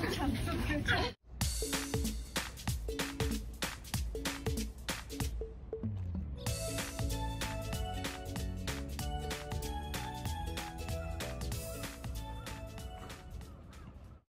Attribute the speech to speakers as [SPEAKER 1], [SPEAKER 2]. [SPEAKER 1] 괜찮아. 괜찮아.